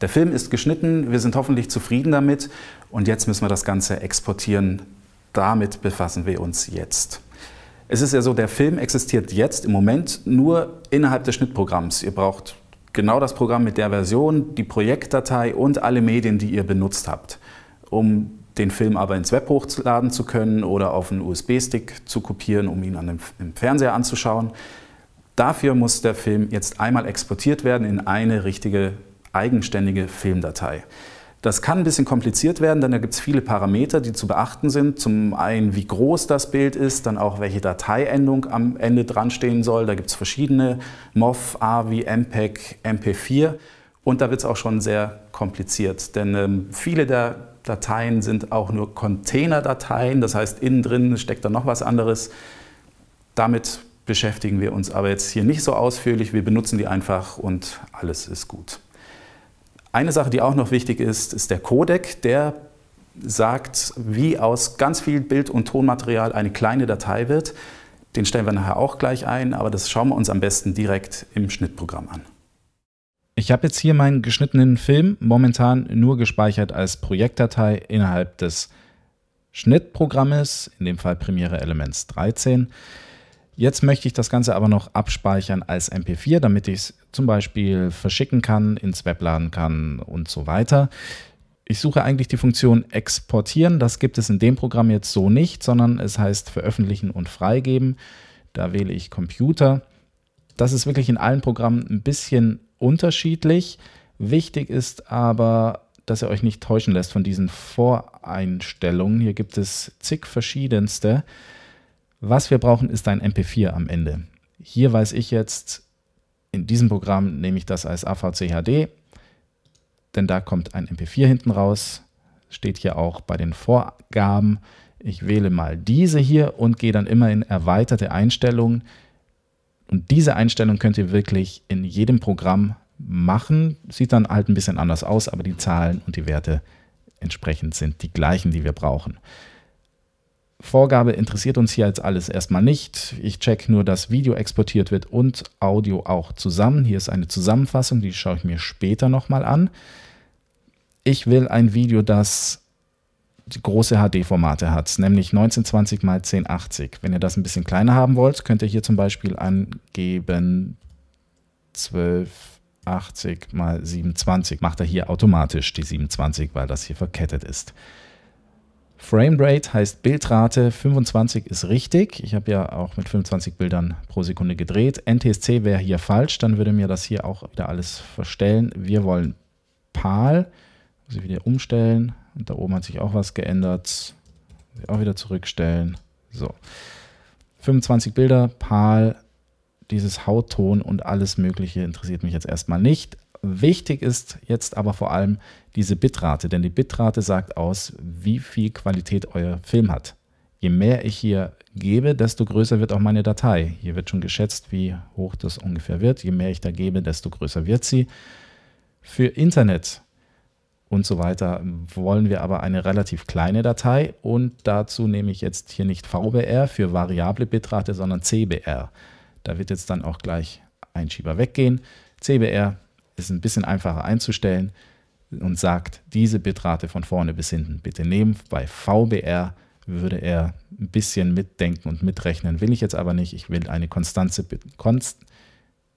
Der Film ist geschnitten, wir sind hoffentlich zufrieden damit und jetzt müssen wir das Ganze exportieren. Damit befassen wir uns jetzt. Es ist ja so, der Film existiert jetzt im Moment nur innerhalb des Schnittprogramms. Ihr braucht genau das Programm mit der Version, die Projektdatei und alle Medien, die ihr benutzt habt, um den Film aber ins Web hochladen zu können oder auf einen USB-Stick zu kopieren, um ihn an dem, im Fernseher anzuschauen. Dafür muss der Film jetzt einmal exportiert werden in eine richtige eigenständige Filmdatei. Das kann ein bisschen kompliziert werden, denn da gibt es viele Parameter, die zu beachten sind. Zum einen, wie groß das Bild ist, dann auch, welche Dateiendung am Ende dran stehen soll. Da gibt es verschiedene, MOV, AVI, MPEG, MP4. Und da wird es auch schon sehr kompliziert, denn ähm, viele der Dateien sind auch nur Containerdateien, das heißt, innen drin steckt da noch was anderes. Damit beschäftigen wir uns aber jetzt hier nicht so ausführlich. Wir benutzen die einfach und alles ist gut. Eine Sache, die auch noch wichtig ist, ist der Codec. Der sagt, wie aus ganz viel Bild- und Tonmaterial eine kleine Datei wird. Den stellen wir nachher auch gleich ein, aber das schauen wir uns am besten direkt im Schnittprogramm an. Ich habe jetzt hier meinen geschnittenen Film momentan nur gespeichert als Projektdatei innerhalb des Schnittprogrammes, in dem Fall Premiere Elements 13. Jetzt möchte ich das Ganze aber noch abspeichern als MP4, damit ich es zum Beispiel verschicken kann, ins Web laden kann und so weiter. Ich suche eigentlich die Funktion exportieren. Das gibt es in dem Programm jetzt so nicht, sondern es heißt veröffentlichen und freigeben. Da wähle ich Computer. Das ist wirklich in allen Programmen ein bisschen unterschiedlich. Wichtig ist aber, dass ihr euch nicht täuschen lässt von diesen Voreinstellungen. Hier gibt es zig verschiedenste. Was wir brauchen, ist ein MP4 am Ende. Hier weiß ich jetzt, in diesem Programm nehme ich das als AVC HD, denn da kommt ein MP4 hinten raus. Steht hier auch bei den Vorgaben. Ich wähle mal diese hier und gehe dann immer in erweiterte Einstellungen. Und diese Einstellung könnt ihr wirklich in jedem Programm machen. Sieht dann halt ein bisschen anders aus, aber die Zahlen und die Werte entsprechend sind die gleichen, die wir brauchen. Vorgabe interessiert uns hier jetzt alles erstmal nicht. Ich check nur, dass Video exportiert wird und Audio auch zusammen. Hier ist eine Zusammenfassung, die schaue ich mir später nochmal an. Ich will ein Video, das große HD-Formate hat, nämlich 1920 x 1080. Wenn ihr das ein bisschen kleiner haben wollt, könnt ihr hier zum Beispiel angeben 1280 x 27. Macht er hier automatisch die 27, weil das hier verkettet ist. Framerate heißt Bildrate, 25 ist richtig. Ich habe ja auch mit 25 Bildern pro Sekunde gedreht. NTSC wäre hier falsch, dann würde mir das hier auch wieder alles verstellen. Wir wollen PAL, muss ich wieder umstellen. Und da oben hat sich auch was geändert. Muss ich auch wieder zurückstellen. So. 25 Bilder, PAL, dieses Hautton und alles Mögliche interessiert mich jetzt erstmal nicht. Wichtig ist jetzt aber vor allem diese Bitrate, denn die Bitrate sagt aus, wie viel Qualität euer Film hat. Je mehr ich hier gebe, desto größer wird auch meine Datei. Hier wird schon geschätzt, wie hoch das ungefähr wird. Je mehr ich da gebe, desto größer wird sie. Für Internet und so weiter wollen wir aber eine relativ kleine Datei und dazu nehme ich jetzt hier nicht VBR für variable Bitrate, sondern CBR. Da wird jetzt dann auch gleich ein Schieber weggehen. CBR ist ein bisschen einfacher einzustellen und sagt, diese Bitrate von vorne bis hinten bitte nehmen. Bei VBR würde er ein bisschen mitdenken und mitrechnen. Will ich jetzt aber nicht. Ich will eine konstante, konst,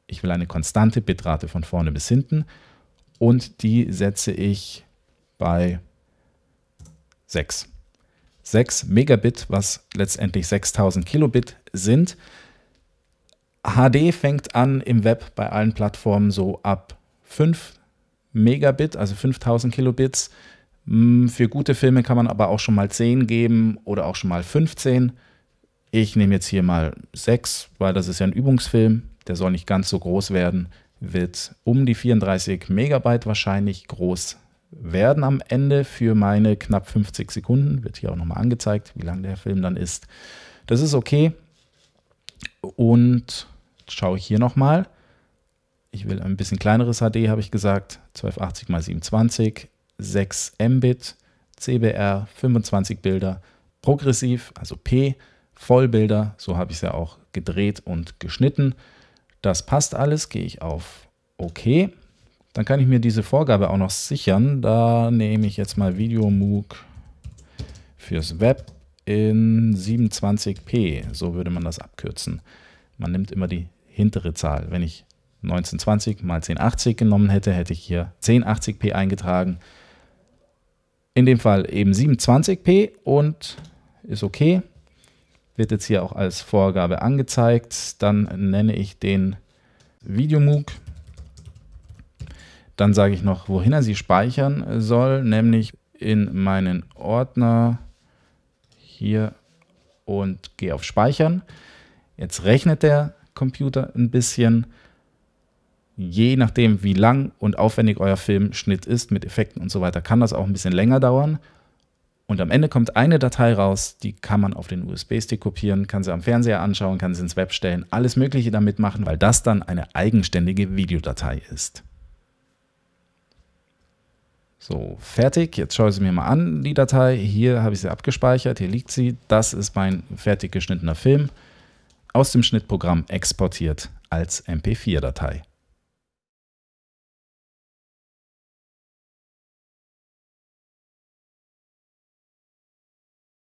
ich will eine konstante Bitrate von vorne bis hinten und die setze ich bei 6. 6 Megabit, was letztendlich 6000 Kilobit sind. HD fängt an im Web bei allen Plattformen so ab 5 Megabit, also 5000 Kilobits. Mm, für gute Filme kann man aber auch schon mal 10 geben oder auch schon mal 15. Ich nehme jetzt hier mal 6, weil das ist ja ein Übungsfilm. Der soll nicht ganz so groß werden. Wird um die 34 Megabyte wahrscheinlich groß werden am Ende für meine knapp 50 Sekunden. Wird hier auch nochmal angezeigt, wie lang der Film dann ist. Das ist okay. Und schaue ich hier nochmal ich will ein bisschen kleineres HD, habe ich gesagt, 1280 x 720, 6 Mbit, CBR, 25 Bilder, progressiv, also P, Vollbilder, so habe ich es ja auch gedreht und geschnitten. Das passt alles, gehe ich auf OK. dann kann ich mir diese Vorgabe auch noch sichern. Da nehme ich jetzt mal Videomoog fürs Web in 27p. So würde man das abkürzen. Man nimmt immer die hintere Zahl. Wenn ich 1920 mal 1080 genommen hätte, hätte ich hier 1080p eingetragen. In dem Fall eben 27p und ist okay. Wird jetzt hier auch als Vorgabe angezeigt. Dann nenne ich den Videomoog. Dann sage ich noch, wohin er sie speichern soll, nämlich in meinen Ordner hier und gehe auf Speichern. Jetzt rechnet der Computer ein bisschen. Je nachdem, wie lang und aufwendig euer Filmschnitt ist, mit Effekten und so weiter, kann das auch ein bisschen länger dauern. Und am Ende kommt eine Datei raus, die kann man auf den USB-Stick kopieren, kann sie am Fernseher anschauen, kann sie ins Web stellen, alles Mögliche damit machen, weil das dann eine eigenständige Videodatei ist. So, fertig. Jetzt schaue ich sie mir mal an, die Datei. Hier habe ich sie abgespeichert, hier liegt sie. Das ist mein fertig geschnittener Film aus dem Schnittprogramm exportiert als MP4-Datei.